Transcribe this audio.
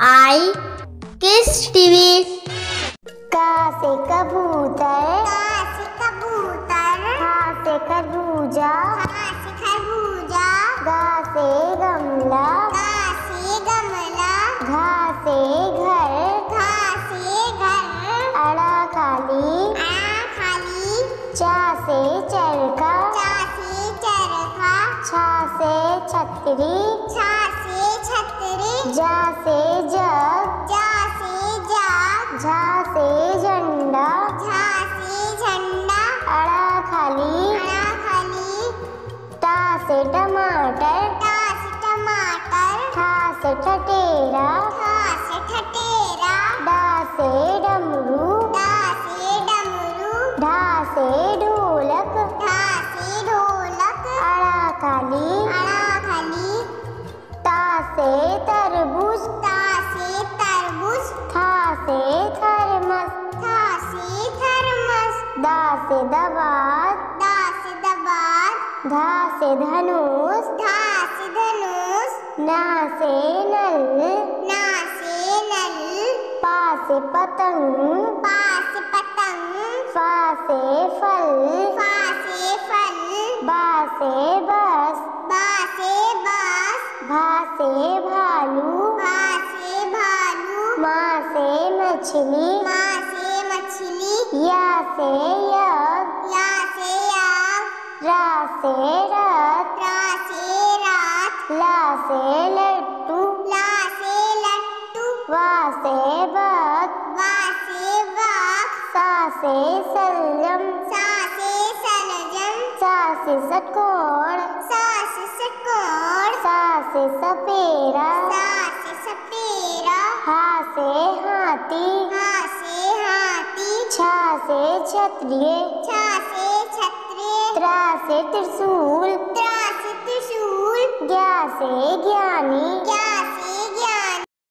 आई किस टीवी? का से कबूतर। का से कबूतर। खा से खरबूजा। खा से खरबूजा। गा से गमला। गा से गमला। घा से घर। घा से घर। अड़ा खाली। खाली। चा से चरखा। चा से चरखा। छा से छतरी। झा से झंडा झा से झंडा अड़ा खाली अड़ा खाली टा से टमाटर टा से टमाटर ठा से ठटेरा ठा से ठटेरा डा से डमरू डा से डमरू ढा से ढोलक ढा से ढोलक अड़ा खाली अड़ा खाली ता से तरबूज से थर्मस था से थर्मस दा से दवात दा से दबात धा से धनुष धा से धनुष ना से नल ना से नल पा से पतंग पा से पतंग फा से फल फा से फल बा से बस बा से बास भा से भालू भा से भालू माँ मछली। माँ से मछली। या से यज्ञ या से याग रा से रथ रा से रात। ला से लट्टू ला से लट्टू वा से बक वा से वाक सा से सलम सा से सलजम। सा से षटकोण सा से षटकोण सा से सपेरा। से सपेरा हा से हाथी। हा से हाथी। छा से क्षत्रिय छा से क्षत्रिय त्रा से त्रिशूल। त्रा से त्रिशूल। ज्ञा से ज्ञानी। ज्ञा